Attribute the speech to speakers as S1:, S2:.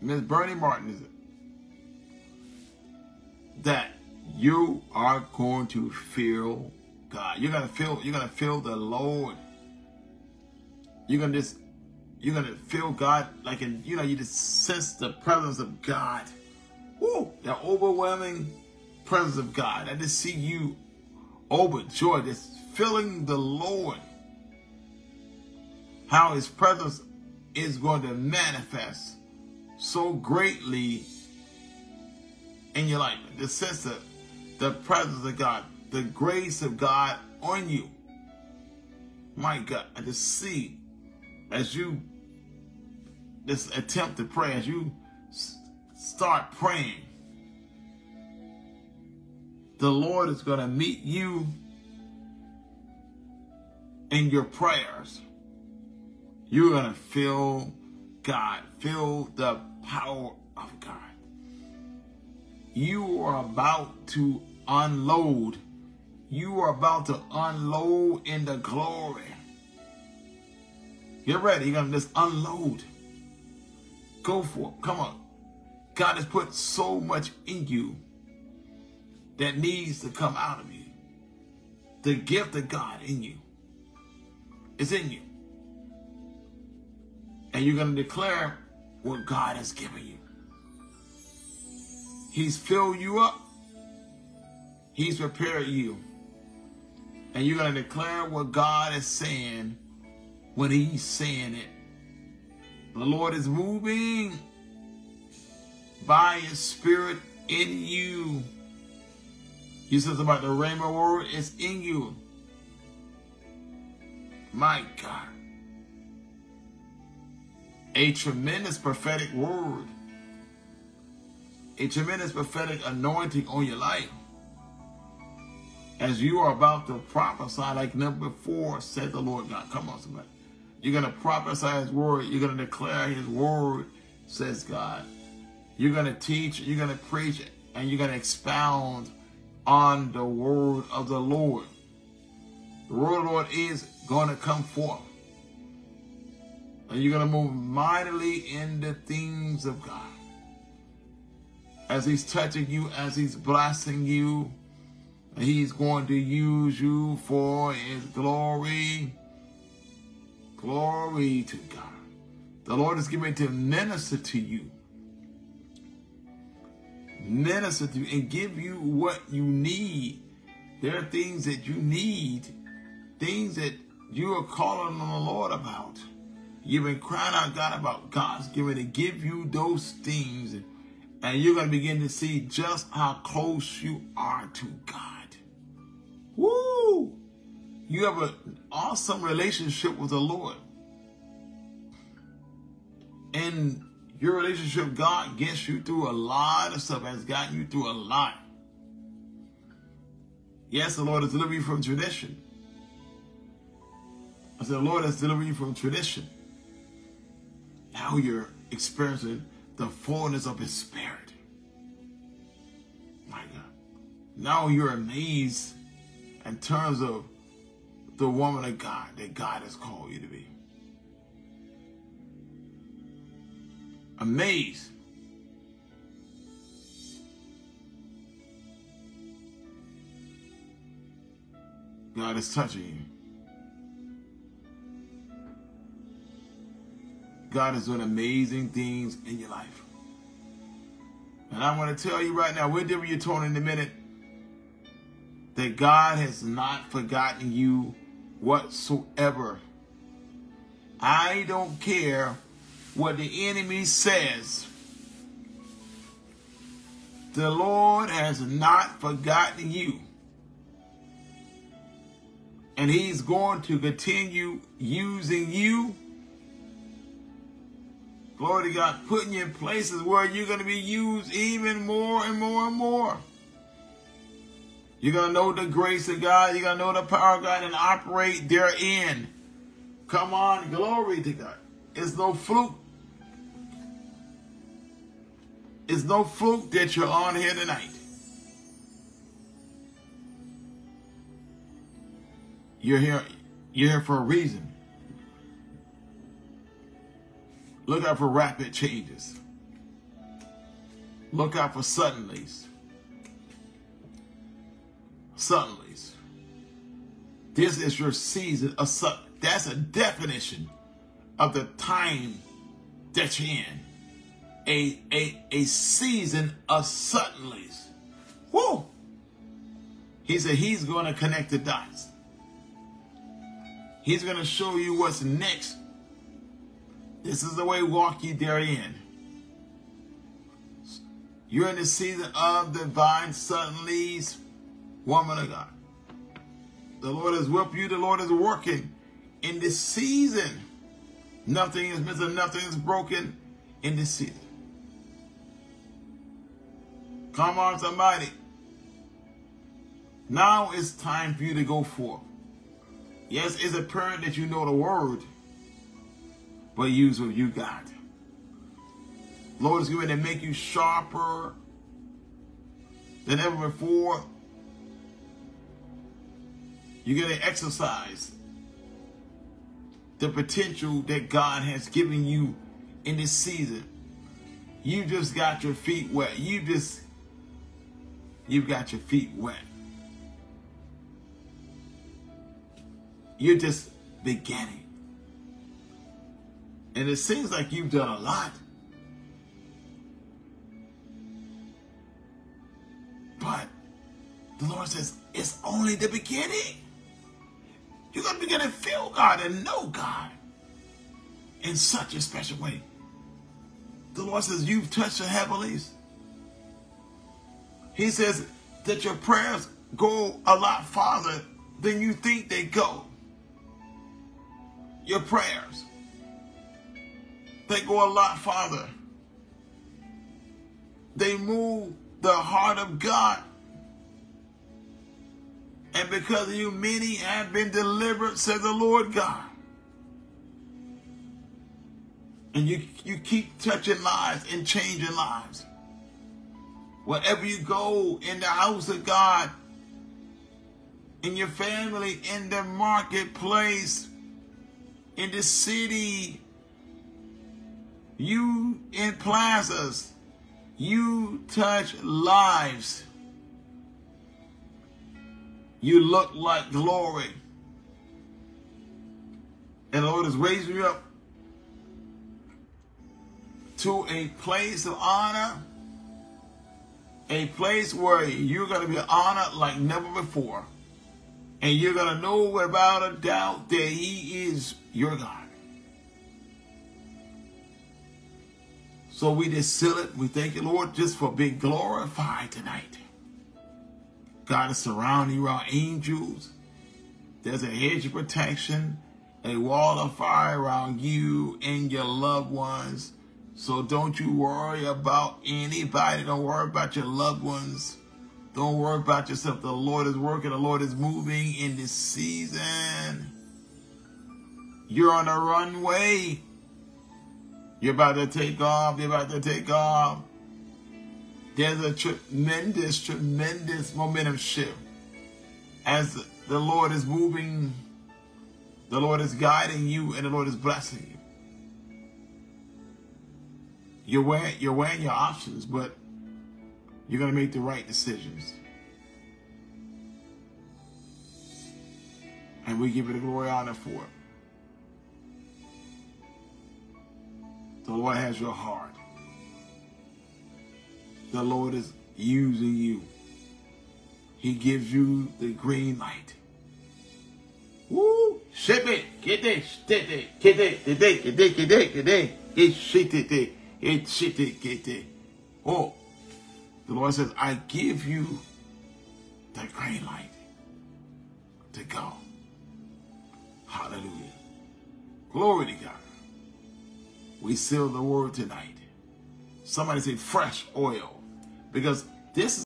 S1: Miss Bernie Martin is it? That you are going to feel God. You're gonna feel you're gonna feel the Lord. You're gonna just you're gonna feel God like in you know, you just sense the presence of God. Woo! The overwhelming presence of God. I just see you overjoyed, just feeling the Lord. How his presence is going to manifest so greatly in your life. The sense of the presence of God, the grace of God on you. My God, I just see as you just attempt to pray, as you start praying, the Lord is going to meet you in your prayers. You're going to feel God, feel the power of God. You are about to unload. You are about to unload in the glory. Get ready. You're going to just unload. Go for it. Come on. God has put so much in you that needs to come out of you. The gift of God in you is in you. And you're going to declare what God has given you. He's filled you up. He's prepared you. And you're going to declare what God is saying when he's saying it. The Lord is moving by his spirit in you. He says about the rhema word is in you. My God. A tremendous prophetic word. A tremendous prophetic anointing on your life. As you are about to prophesy like number four, said the Lord God. Come on, somebody. You're going to prophesy his word. You're going to declare his word, says God. You're going to teach, you're going to preach, and you're going to expound on the word of the Lord. The word of the Lord is going to come forth. And you're going to move mightily in the things of God. As he's touching you, as he's blessing you, he's going to use you for his glory. Glory to God. The Lord is giving to minister to you. Minister to you and give you what you need. There are things that you need, things that you are calling on the Lord about. You've been crying out God about God's going to give you those things. And you're going to begin to see just how close you are to God. Woo! You have an awesome relationship with the Lord. And your relationship with God gets you through a lot of stuff, has gotten you through a lot. Yes, the Lord has delivered you from tradition. I said, the Lord has delivered you from tradition. Now you're experiencing the fullness of His Spirit. My God. Now you're amazed in terms of the woman of God that God has called you to be. Amazed. God is touching you. God is doing amazing things in your life. And I want to tell you right now, we'll do your tone in a minute, that God has not forgotten you whatsoever. I don't care what the enemy says. The Lord has not forgotten you. And he's going to continue using you. Glory to God, putting you in places where you're going to be used even more and more and more. You're going to know the grace of God. You're going to know the power of God and operate therein. Come on, glory to God. It's no fluke. It's no fluke that you're on here tonight. You're here, you're here for a reason. Look out for rapid changes. Look out for suddenlies. Suddenlies. This is your season of sudden. That's a definition of the time that you're in. A, a, a season of suddenlies. Whoa! He said he's going to connect the dots. He's going to show you what's next. This is the way walk ye therein. You're in the season of divine suddenlies, woman of God. The Lord has whipped you. The Lord is working in this season. Nothing is missing. Nothing is broken in this season. Come on, somebody. Now it's time for you to go forth. Yes, it's apparent that you know the word, but use what you got. Lord is going to make you sharper than ever before. You're going to exercise the potential that God has given you in this season. You just got your feet wet. You just, you've got your feet wet. You're just beginning. And it seems like you've done a lot. But the Lord says, it's only the beginning. You're going to begin to feel God and know God in such a special way. The Lord says, You've touched the heavenlies. He says that your prayers go a lot farther than you think they go. Your prayers, they go a lot farther. They move the heart of God and because of you, many have been delivered, says the Lord God. And you, you keep touching lives and changing lives. Wherever you go in the house of God, in your family, in the marketplace, in the city, you in plazas, you touch lives. You look like glory. And the Lord is raising you up to a place of honor, a place where you're going to be honored like never before. And you're going to know without a doubt that He is your God. So we just seal it. We thank you, Lord, just for being glorified tonight. God is surrounding you around angels. There's a hedge of protection, a wall of fire around you and your loved ones. So don't you worry about anybody. Don't worry about your loved ones. Don't worry about yourself. The Lord is working. The Lord is moving in this season. You're on a runway. You're about to take off. You're about to take off. There's a tremendous, tremendous momentum shift as the Lord is moving, the Lord is guiding you, and the Lord is blessing you. You're weighing, you're weighing your options, but you're going to make the right decisions. And we give you the glory honor for it. The Lord has your heart the Lord is using you. He gives you the green light. Woo! It! Get it! Get shit it! It shit it! Get it! Oh! The Lord says, I give you the green light to go. Hallelujah. Glory to God. We seal the word tonight. Somebody say fresh oil because this is